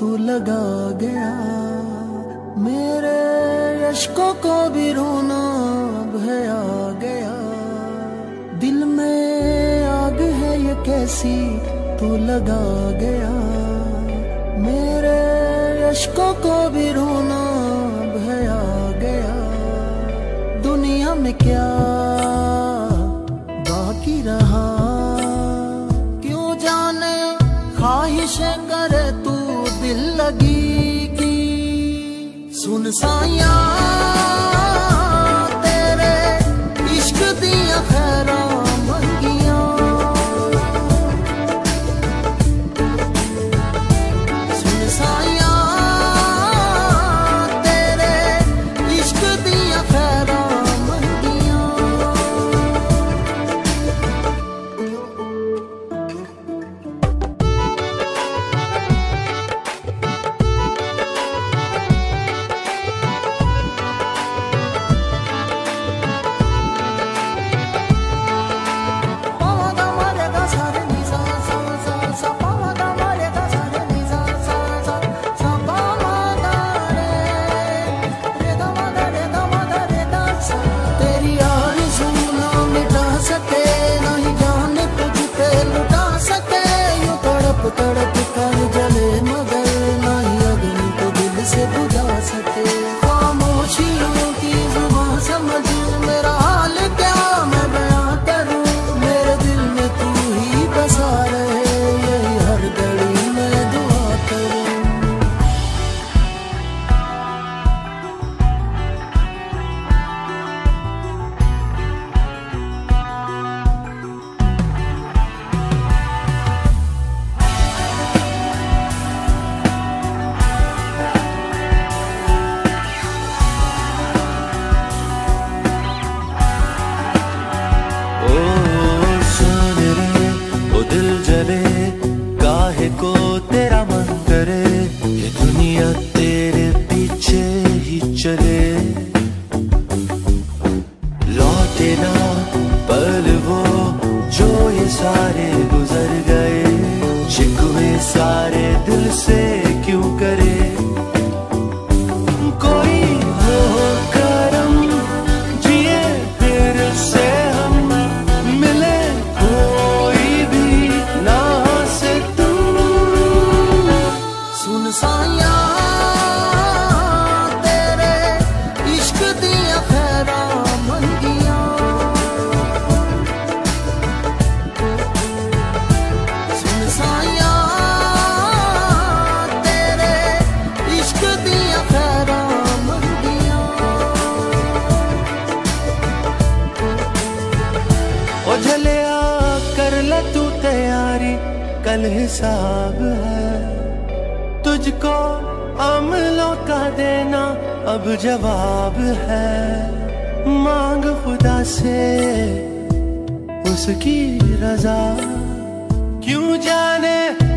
तू लगा गया। मेरे यशकों को भी रोना भय आ गया। दिल में आग है, ये कैसी? तू लगा गया। मेरे यशकों को भी रोना भय आ गया। दुनिया में क्या बाकी रहा? सुनसा चले कल हिसाब है। तुझको अमलों का देना अब जवाब है। मांग खुदा से उसकी रजा। क्यों जाने